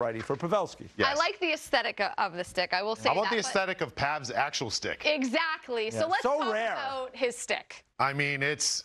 righty for Pavelski. Yes. I like the aesthetic of the stick. I will say How about that. the but- aesthetic of Pav's actual stick? Exactly. Yeah, So let's so talk rare. about his stick. I mean, it's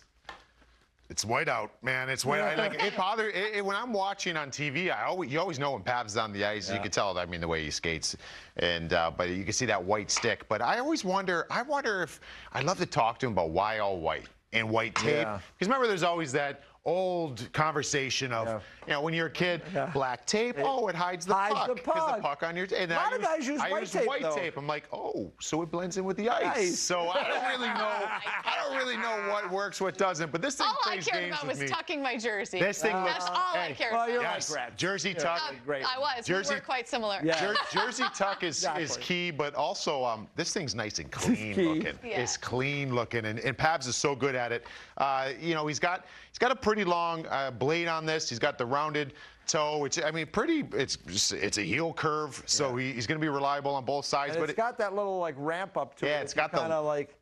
it's white out, man. It's white. out. Like it bothers. it, it- when I'm watching on TV. I always you always know when Pav's on the ice. You can tell. I mean, the way he skates, and uh, but you can see that white stick. But I always wonder. I wonder if I'd love to talk to him about why all white and white tape. Yeah. Because remember, there's always that old conversation of Yeah. you know when you're a kid, Yeah. black tape. Oh, it hides the Hides puck. the 'cause puck. the puck on your. And A lot I of guys use I white use tape, white though. tape. I'm like, oh, so it blends in with the ice. Nice. So I don't really know. I don't really know what works, what doesn't. But this thing All I plays cared games about was me. tucking my jersey. This thing That's looks. all I hey, cared Well, about. you're Yes, like Brad. Jersey tuck. Um, great. I was. Jersey- We were quite similar. Yeah. Jer- Jersey tuck is, is key, but also um, this thing's nice and clean looking. Yeah. It's clean looking, and, and Pavs is so good at it. Uh, you know, he's got he's got a pretty long uh, blade on this. He's got the rounded toe, which I mean, pretty. It's it's a heel curve, so he, he's going to be reliable on both sides. And but it's got that little like ramp up to it. Yeah, it's got the- kind of like,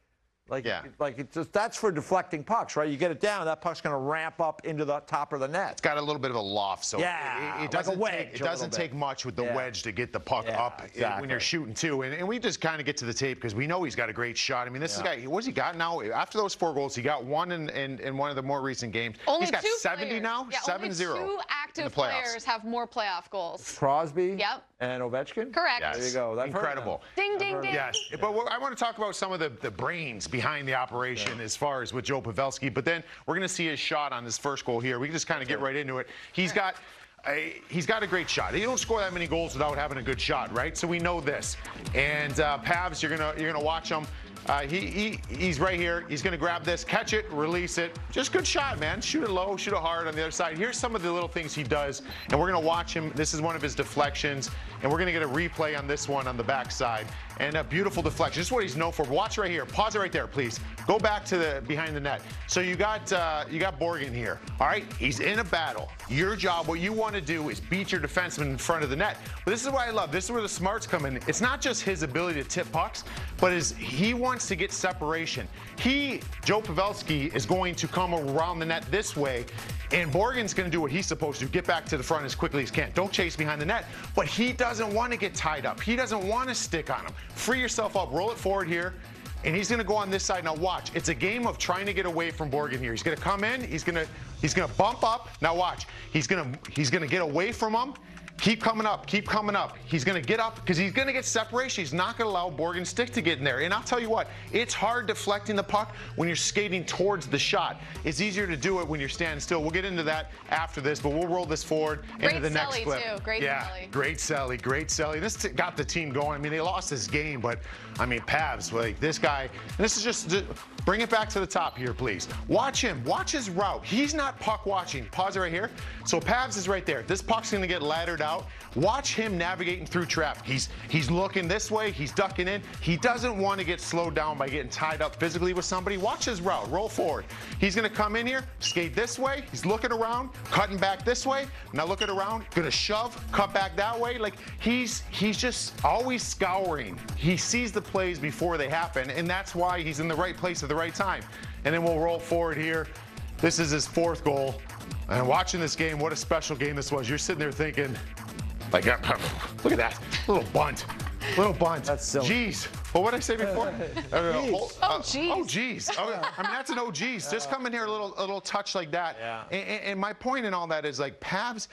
like, Yeah. like it's just that's for deflecting pucks, right? You get it down, that puck's going to ramp up into the top of the net. It's got a little bit of a loft, so Yeah, it, like it doesn't wedge take, it doesn't little take much with the Yeah. wedge to get the puck Yeah, up uh, when you're shooting too. And, and we just kind of get to the tape because we know he's got a great shot. I mean, this is guy. What's he got now? After those four goals, he got one in, in, in one of the more recent games. Only he's got two 70 players. now, Yeah, seven only zero. Two active players have more playoff goals. Crosby Yep. and Ovechkin? Correct. Yes. There you go. I've heard of Incredible. Ding, ding, ding. Yes, but I want to talk about some of the, the brains behind the operation as far as with Joe Pavelski. But then we're going to see his shot on his first goal here. We can just kind of get right into it. He's got. A, he's got a great shot. You don't score that many goals without having a good shot, right? So we know this. And uh, Pavs, you're gonna you're gonna watch him. Uh, he, he he's right here. He's gonna grab this, catch it, release it. Just good shot, man. Shoot it low, shoot it hard on the other side. Here's some of the little things he does, and we're gonna watch him. This is one of his deflections, and we're gonna get a replay on this one on the backside. And a beautiful deflection. This is what he's known for. Watch right here. Pause it right there, please. Go back to the behind the net. So you got uh, you got Borgen here. All right, he's in a battle. Your job, what you want to do, is beat your defenseman in front of the net. But this is what I love. This is where the smarts come in. It's not just his ability to tip pucks, but is he wants to get separation. He, Joe Pavelski, is going to come around the net this way, and Borgen's going to do what he's supposed to: get back to the front as quickly as can. Don't chase behind the net. But he doesn't want to get tied up. He doesn't want to stick on him. Free yourself up. Roll it forward here. And he's going to go on this side. Now watch. It's a game of trying to get away from Borgen here. He's going to come in. He's going to he's going to bump up. Now watch. He's going to he's going to get away from him. Keep coming up. Keep coming up. He's going to get up because he's going to get separation. He's not going to allow Borgen's stick to get in there. And I'll tell you what, it's hard deflecting the puck when you're skating towards the shot. It's easier to do it when you're standing still. We'll get into that after this, but we'll roll this forward Great into the next Selly, clip. too. Great yeah, Selly. great Sally, great Sally. This got the team going. I mean, they lost this game, but I mean, Pavs, like this guy. And this is just just bring it back to the top here, please. Watch him. Watch his route. He's not puck watching. Pause it right here. So Pavs is right there. This puck's going to get laddered out. Watch him navigating through traffic. He's he's looking this way. He's ducking in. He doesn't want to get slowed down by getting tied up physically with somebody. Watch his route. Roll forward. He's to come in here, skate this way. He's looking around, cutting back this way. Now looking around, to shove, cut back that way. Like he's he's just always scouring. He sees the plays before they happen, and that's why he's in the right place at the right time. And then we'll roll forward here. This is his fourth goal. And watching this game, what a special game this was. You're sitting there thinking, like, uh, look at that little bunt, little bunt. That's silly. Jeez. Well, what did I say before? Uh, Jeez. Oh, jeez. Oh, geez. Oh, I mean, that's an oh, geez. Just come in here a little, a little touch like that. Yeah. And, and- and my point in all that is like Pavs,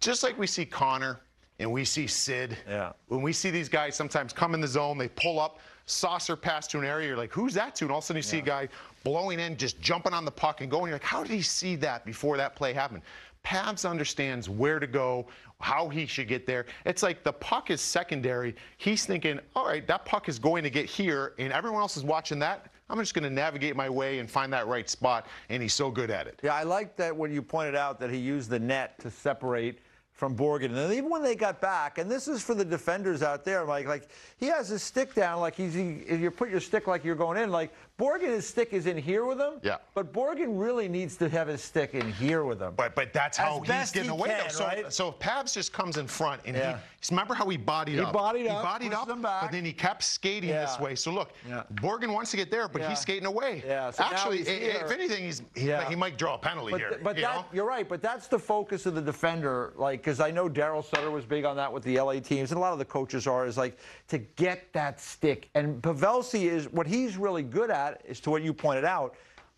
just like we see Connor and we see Sid. Yeah. When we see these guys sometimes come in the zone, they pull up, saucer pass to an area. You're like, who's that to? And all of a sudden you see a guy blowing in, just jumping on the puck and going. You're like, how did he see that before that play happened? Pavs understands where to go, how he should get there. It's like the puck is secondary. He's thinking, all right, that puck is going to get here, and everyone else is watching that. I'm just going to navigate my way and find that right spot, and he's so good at it. Yeah, I like that when you pointed out that he used the net to separate from Borgen. And even when they got back, and this is for the defenders out there, like like he has his stick down, like he's he, if you put your stick like you're going in, like Borgen, his stick is in here with him. Yeah. But Borgen really needs to have his stick in here with him. But but that's how As he's getting he away. can, though. So right? so if Pavs just comes in front and Yeah. he remember how he bodied He up. bodied he up, bodied up, him but then he kept skating this way. So look, Yeah. Borgen wants to get there, but Yeah. he's skating away. Yeah, so now Actually, he's if anything, he's he, Yeah. he might draw a penalty But, here. th- but you that, you're right. But that's the focus of the defender. Like because I know Daryl Sutter was big on that with the LA teams, and a lot of the coaches are, is like to get that stick. And Pavelski is what he's really good at is to what you pointed out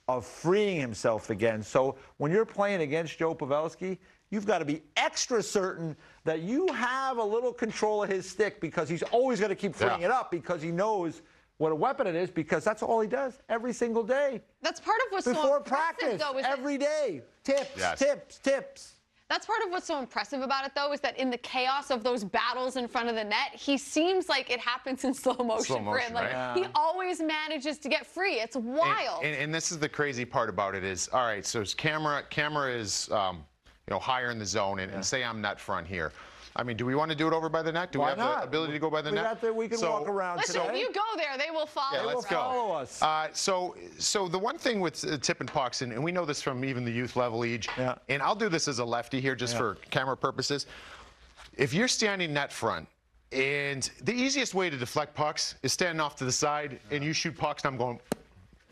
of freeing himself again. So when you're playing against Joe Pavelski, you've got to be extra certain that you have a little control of his stick because he's always going to keep freeing Yeah. it up because he knows what a weapon it is because that's all he does every single day That's part of what's so before impressive, practice though, is that- every day. Tips, Yes. tips, tips. That's part of what's so impressive about it, though, is that in the chaos of those battles in front of the net, he seems like it happens in slow motion, Slow for motion, him. Like right? he always manages to get free. It's wild. And, and this is the crazy part about it is, all right, so his camera camera is um, you know higher in the zone, and, and say I'm net front here. I mean, do we want to do it over by the net? Do Why we have not? the ability to go by the we net? Got the, we can So- walk around Listen, today. if you go there, they will follow. Yeah, They let's will go. follow us. Uh, so, so the one thing with uh, tip and pucks, and, and we know this from even the youth level age, Yeah. and I'll do this as a lefty here just Yeah. for camera purposes. If you're standing net front, and the easiest way to deflect pucks is standing off to the side, and you shoot pucks, and I'm going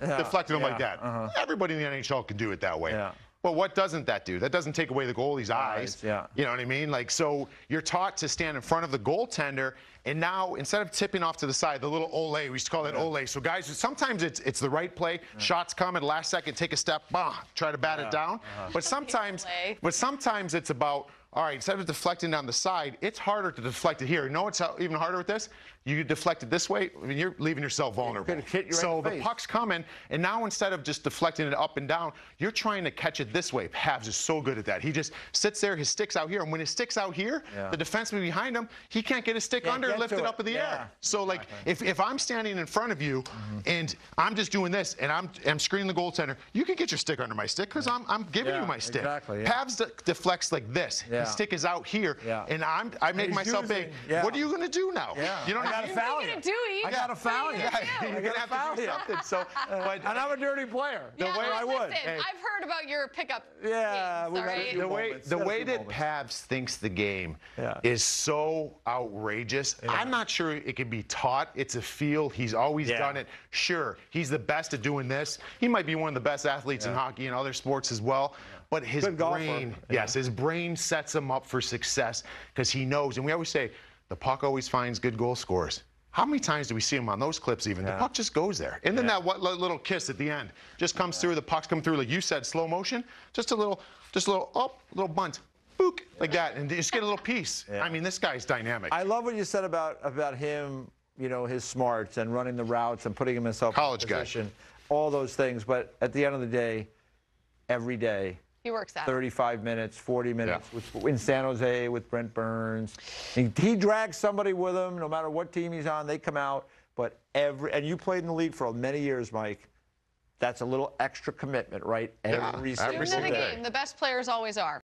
deflecting them like yeah, that. Everybody in the NHL can do it that way. Yeah. But what doesn't that do? That doesn't take away the goalie's eyes. Eyes, yeah. You know what I mean? Like, so you're taught to stand in front of the goaltender, and now instead of tipping off to the side, the little ole, we used to call that ole. So guys, sometimes it's it's the right play. Shots come at the last second, take a step, bah, try to bat it down. Uh-huh. But sometimes, but sometimes it's about. All right, instead of deflecting down the side, it's harder to deflect it here. You know what's how- even harder with this? You deflect it this way, I mean, you're leaving yourself vulnerable. hit you right so the face. puck's coming, and now instead of just deflecting it up and down, you're trying to catch it this way. Pavs is so good at that. He just sits there, his stick's out here, and when his stick's out here, Yeah. the defenseman behind him, he can't get his stick Can't under and lift it up in the Yeah. air. So like, if, if I'm standing in front of you Mm-hmm. and I'm just doing this and I'm I'm screening the goaltender, you can get your stick under my stick because I'm I'm giving Yeah, you my stick. exactly, yeah. Pavs de- deflects like this. Yeah. His stick is out here, Yeah. and I'm I make he's myself using- big. yeah. What are you gonna do now? Yeah. You know I what I gotta mean? foul What are you you. gonna do? You- I gotta foul you you. gonna Yeah, do? you're gotta gonna have foul to do something. So, but and I'm a dirty player. The Yeah, way I would. I've heard about your pickup. Yeah, games, we right? the way moments. the way that moments. Pavs thinks the game is so outrageous. I'm not sure it can be taught. It's a feel. He's always done it. Sure, he's the best at doing this. He might be one of the best athletes in hockey and other sports as well. But his Good golfer. brain, Yeah. yes, his brain sets him up for success because he knows. And we always say the puck always finds good goal scorers. How many times do we see him on those clips? Even the puck just goes there, and then Yeah. that what little kiss at the end just comes through. The pucks come through, like you said, slow motion. Just a little, just a little, oh, little bunt, book, like that, and just get a little piece. Yeah. I mean, this guy's dynamic. I love what you said about about him. You know his smarts and running the routes and putting himself College in guy. position. All those things, but at the end of the day, every day, He works out. 35 minutes, 40 minutes with, in San Jose with Brent Burns. He, he drags somebody with him, no matter what team he's on. They come out. But every and you played in the league for many years, Mike. That's a little extra commitment, right? Yeah, Every every single End the single day. game. The best players always are.